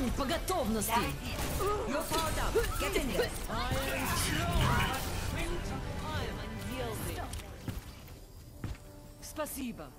Огонь по готовности! Спасибо.